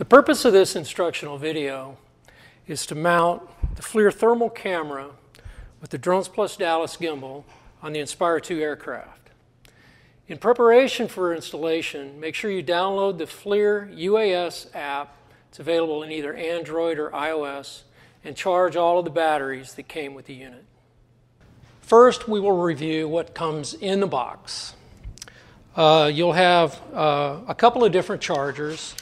The purpose of this instructional video is to mount the FLIR thermal camera with the Drones Plus Dallas gimbal on the Inspire 2 aircraft. In preparation for installation, make sure you download the FLIR UAS app. It's available in either Android or iOS and charge all of the batteries that came with the unit. First, we will review what comes in the box. Uh, you'll have uh, a couple of different chargers,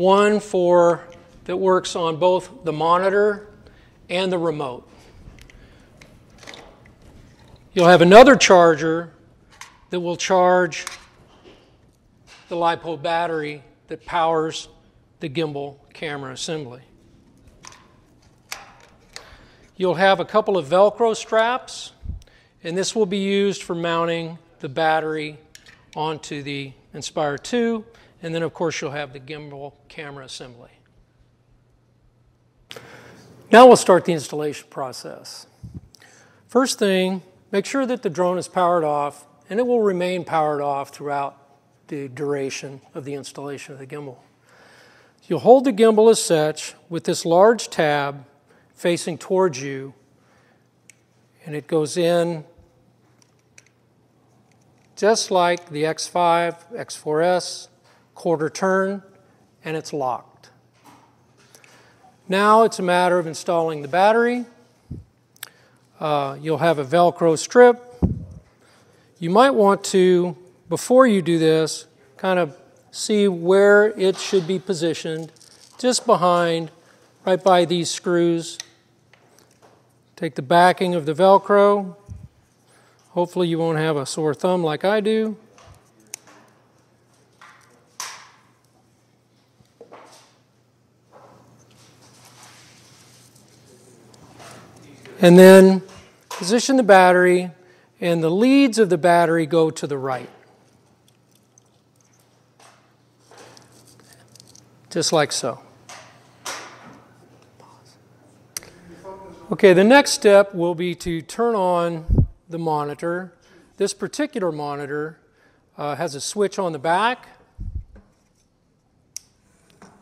one for that works on both the monitor and the remote. You'll have another charger that will charge the LiPo battery that powers the gimbal camera assembly. You'll have a couple of Velcro straps, and this will be used for mounting the battery onto the Inspire 2, and then of course you'll have the gimbal camera assembly. Now we'll start the installation process. First thing, make sure that the drone is powered off and it will remain powered off throughout the duration of the installation of the gimbal. You'll hold the gimbal as such with this large tab facing towards you and it goes in just like the X5, X4S, quarter turn, and it's locked. Now it's a matter of installing the battery. Uh, you'll have a Velcro strip. You might want to, before you do this, kind of see where it should be positioned, just behind, right by these screws. Take the backing of the Velcro. Hopefully you won't have a sore thumb like I do. And then position the battery, and the leads of the battery go to the right. Just like so. Okay, the next step will be to turn on the monitor. This particular monitor uh, has a switch on the back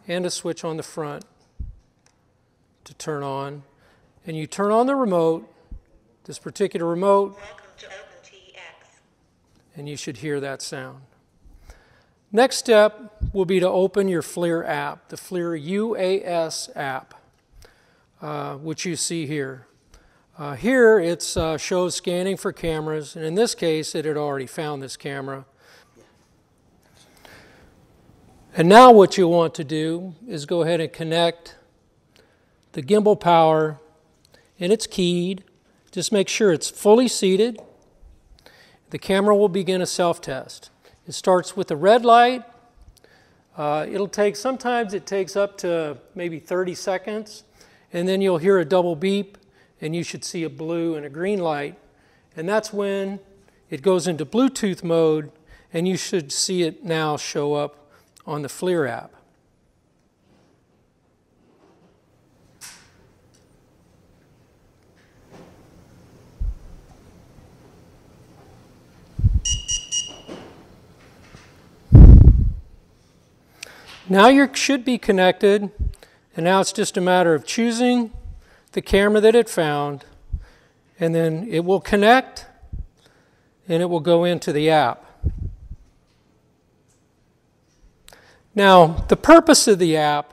and a switch on the front to turn on and you turn on the remote, this particular remote, and you should hear that sound. Next step will be to open your FLIR app, the FLIR UAS app, uh, which you see here. Uh, here it uh, shows scanning for cameras, and in this case, it had already found this camera. And now, what you want to do is go ahead and connect the gimbal power and it's keyed. Just make sure it's fully seated. The camera will begin a self test. It starts with a red light. Uh, it'll take, sometimes it takes up to maybe 30 seconds, and then you'll hear a double beep, and you should see a blue and a green light. And that's when it goes into Bluetooth mode, and you should see it now show up on the FLIR app. Now you should be connected, and now it's just a matter of choosing the camera that it found, and then it will connect and it will go into the app. Now, the purpose of the app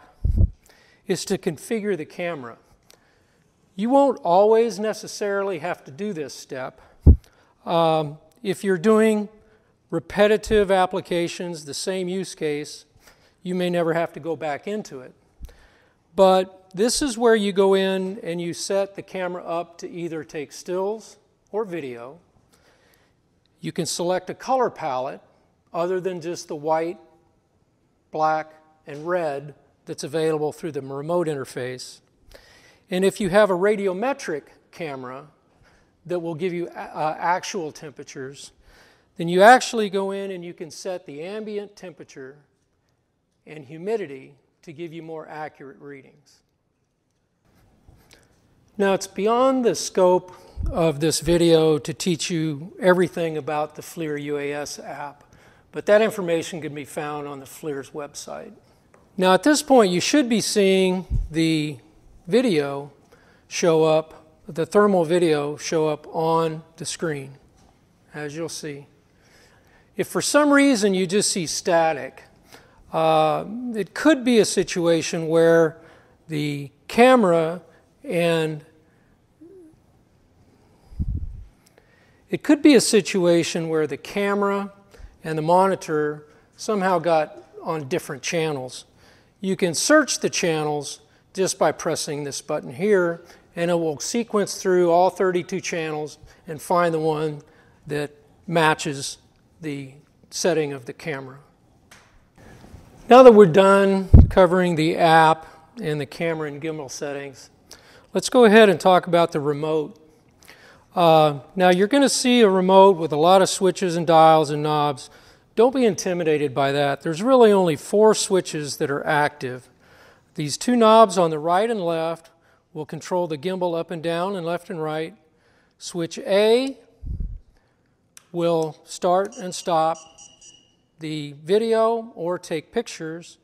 is to configure the camera. You won't always necessarily have to do this step. Um, if you're doing repetitive applications, the same use case, you may never have to go back into it. But this is where you go in and you set the camera up to either take stills or video. You can select a color palette other than just the white, black, and red that's available through the remote interface. And if you have a radiometric camera that will give you uh, actual temperatures, then you actually go in and you can set the ambient temperature and humidity to give you more accurate readings. Now, it's beyond the scope of this video to teach you everything about the FLIR UAS app, but that information can be found on the FLIR's website. Now at this point you should be seeing the video show up, the thermal video show up on the screen, as you'll see. If for some reason you just see static, uh, it could be a situation where the camera and it could be a situation where the camera and the monitor somehow got on different channels. You can search the channels just by pressing this button here, and it will sequence through all 32 channels and find the one that matches the setting of the camera. Now that we're done covering the app and the camera and gimbal settings, let's go ahead and talk about the remote. Uh, now you're going to see a remote with a lot of switches and dials and knobs. Don't be intimidated by that. There's really only four switches that are active. These two knobs on the right and left will control the gimbal up and down and left and right. Switch A will start and stop the video or take pictures.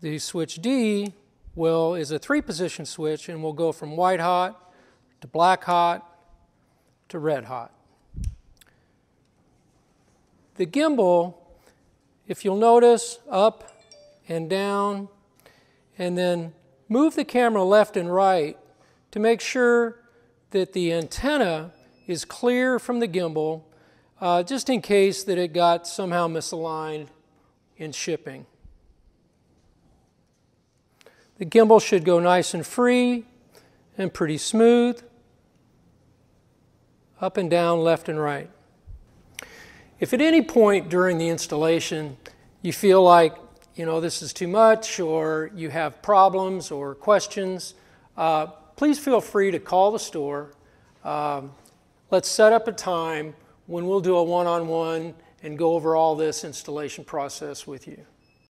The switch D will is a three position switch and will go from white hot to black hot to red hot. The gimbal, if you'll notice, up and down, and then move the camera left and right to make sure that the antenna is clear from the gimbal, uh, just in case that it got somehow misaligned in shipping. The gimbal should go nice and free and pretty smooth, up and down, left and right. If at any point during the installation you feel like, you know, this is too much or you have problems or questions, uh, please feel free to call the store. Um, let's set up a time when we'll do a one-on-one and go over all this installation process with you.